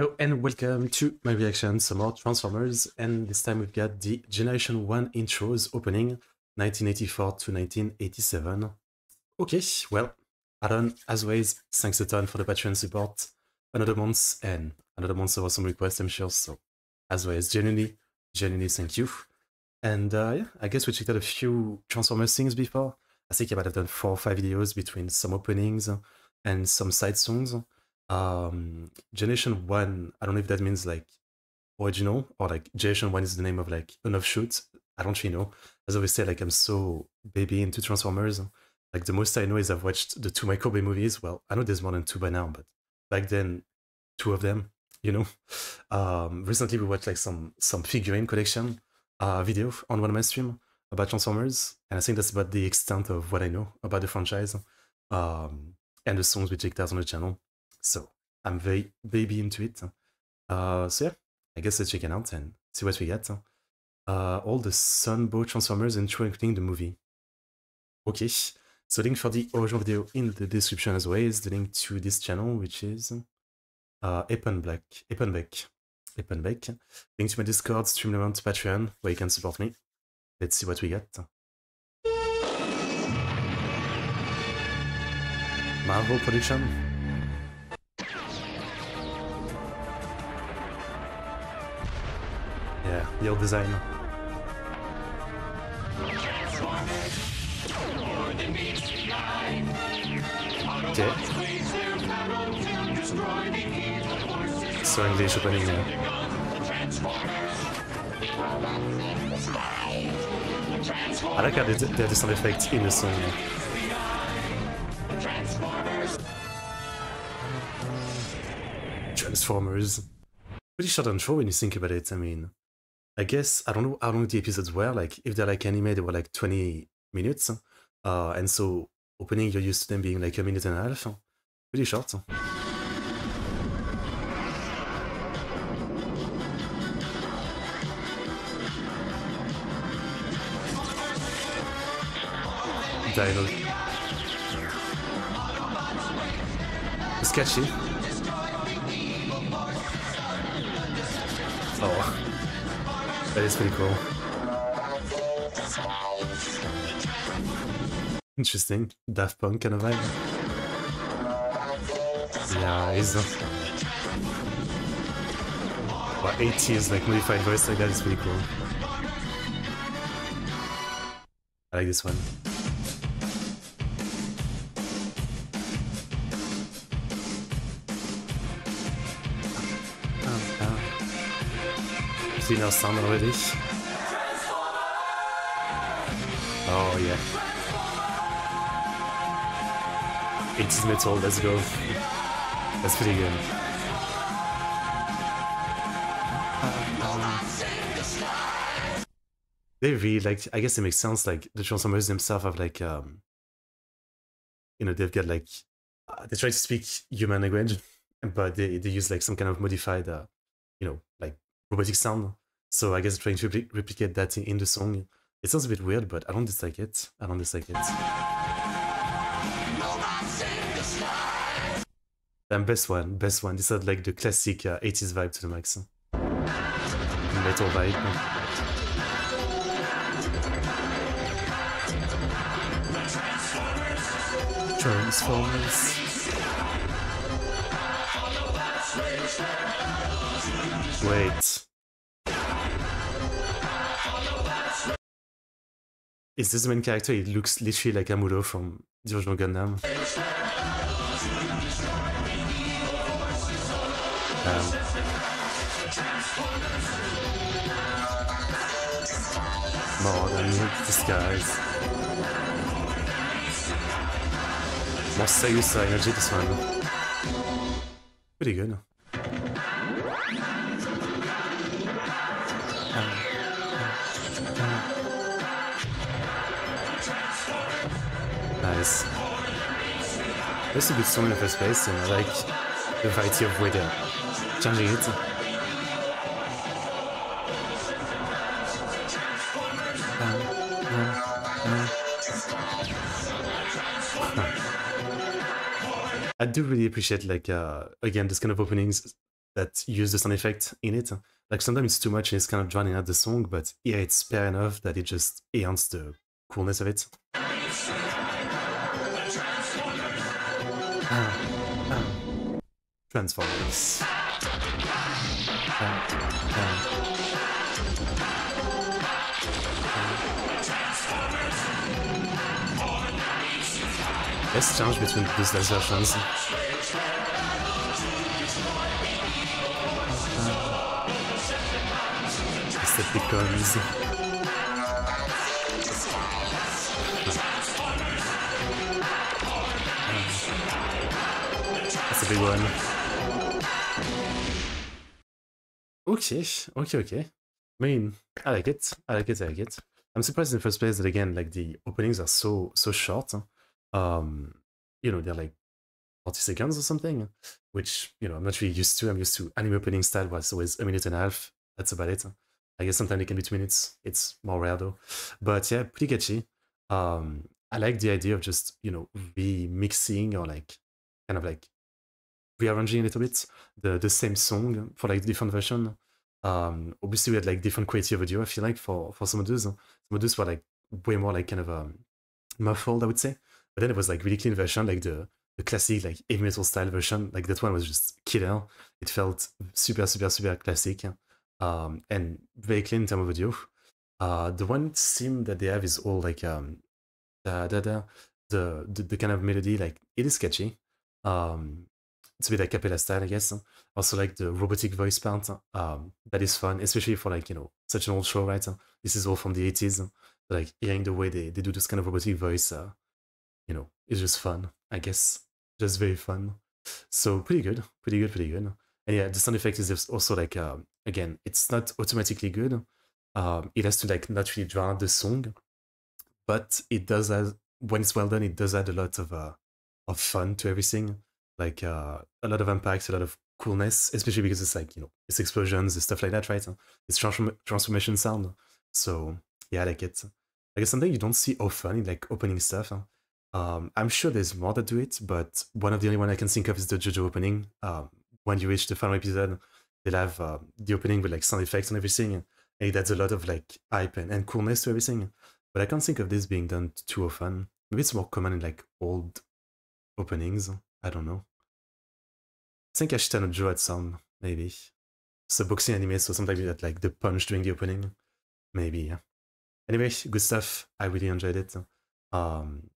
Hello and welcome to my reaction, some more Transformers, and this time we've got the Generation 1 intros opening 1984 to 1987. Okay, well, Aaron, as always, thanks a ton for the Patreon support. Another month and another month of awesome requests, I'm sure, so as always, genuinely, genuinely thank you. And uh, yeah, I guess we checked out a few Transformers things before. I think I might have done four or five videos between some openings and some side songs. Um, Generation 1, I don't know if that means like original or like Generation 1 is the name of like an offshoot. I don't really know. As I always say, like I'm so baby into Transformers. Like the most I know is I've watched the two Michael Bay movies. Well, I know there's more than two by now, but back then, two of them, you know. Um, recently we watched like some some figurine collection uh, video on one of my stream about Transformers, and I think that's about the extent of what I know about the franchise um, and the songs we checked out on the channel. So I'm very baby into it. Uh, so yeah, I guess let's check it out and see what we get. Uh, all the Sunbow Transformers and True including the movie. Okay, so link for the original video in the description as well is the link to this channel, which is uh, Epen Black, Epenbeck, Epenbeck. Link to my Discord, Streamlabs, Patreon, where you can support me. Let's see what we get. Marvel Production. Yeah, the old design. Okay. So English opening now. I like how they did the sound effects in the song. Transformers. Pretty short and short when you think about it. I mean, I guess I don't know how long the episodes were. Like, if they're like anime, they were like 20 minutes. Uh, and so opening, you're used to them being like a minute and a half. Pretty short. Dino. Sketchy. That is pretty cool. Interesting. Daft Punk kind of vibe. Yeah, he's a... But 80s like modified voice like that is pretty cool. I like this one. Seen our sound already. Oh yeah. It's metal, let's go. That's pretty good. They really like I guess it makes sense like the Transformers themselves have like um you know they've got like uh, they try to speak human language but they, they use like some kind of modified uh, you know like robotic sound so I guess trying to repli replicate that in, the song. It sounds a bit weird, but I don't dislike it. I don't dislike it. And best one, best one. This had like the classic uh, 80s vibe to the max. Metal vibe. Transformers. Wait. Is this the main character? He looks literally like Amuro from the Gundam. Um, modern disguise. More serious energy this one. Pretty good. That's a good song in the first place, and I like the variety of way they're changing it. I do really appreciate like uh again this kind of openings that use the sound effect in it. Like sometimes it's too much and it's kind of drowning out the song, but here it's fair enough that it just enhances the coolness of it. Transformers. Let's change between these versions. becomes Okay, okay, okay. I mean, I like it. I like it. I like it. I'm surprised in the first place that again, like the openings are so so short. Um, you know, they're like 40 seconds or something, which you know I'm not really used to. I'm used to anime opening style was always a minute and a half. That's about it. I guess sometimes it can be two minutes. It's more rare though. But yeah, pretty catchy. Um, I like the idea of just, you know, remixing or like kind of like rearranging a little bit the, the same song for like different version. Um, obviously we had like different quality of audio, I feel like, for, for some of those. Some of those were like way more like kind of um, muffled, I would say. But then it was like really clean version, like the the classic like heavy metal style version. Like that one was just killer. It felt super, super, super classic um, and very clean in terms of audio. Uh, the one theme that they have is all like um, da, da, da, the, the the kind of melody like it is catchy. Um, it's a bit like capella style, I guess. Also like the robotic voice part. Um, that is fun, especially for like you know such an old show, right? This is all from the 80s. Like hearing the way they, they do this kind of robotic voice, uh, you know, it's just fun, I guess. Just very fun. So pretty good, pretty good, pretty good. And yeah, the sound effect is also like um, again, it's not automatically good. Um, it has to like naturally drown the song, but it does add when it's well done. It does add a lot of uh, of fun to everything, like uh, a lot of impacts, a lot of coolness, especially because it's like you know it's explosions and stuff like that, right? It's transform- transformation sound. So yeah, I like it. Like it's something you don't see often in like opening stuff. Um, I'm sure there's more that do it, but one of the only one I can think of is the JoJo opening. Um, when you reach the final episode, they'll have uh, the opening with like sound effects and everything, and it adds a lot of like hype and, and coolness to everything. But I can't think of this being done too often. Maybe it's more common in like old openings. I don't know. I think Ashita no Joe at some, maybe. It's a boxing anime, so sometimes you get like the punch during the opening. Maybe, yeah. Anyway, good stuff. I really enjoyed it. Um,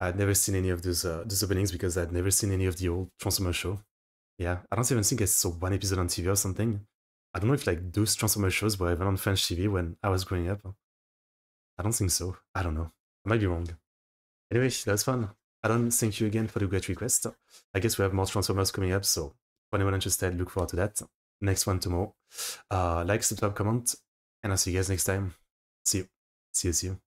I'd never seen any of those uh, those openings because I'd never seen any of the old Transformer show. Yeah, I don't even think I saw one episode on TV or something. I don't know if like those Transformers shows were even on French TV when I was growing up. I don't think so. I don't know. I might be wrong. Anyway, that was fun. I thank you again for the great request. I guess we have more Transformers coming up, so for anyone interested, look forward to that. Next one tomorrow. Uh, like, subscribe, comment, and I'll see you guys next time. See you. See you, see you.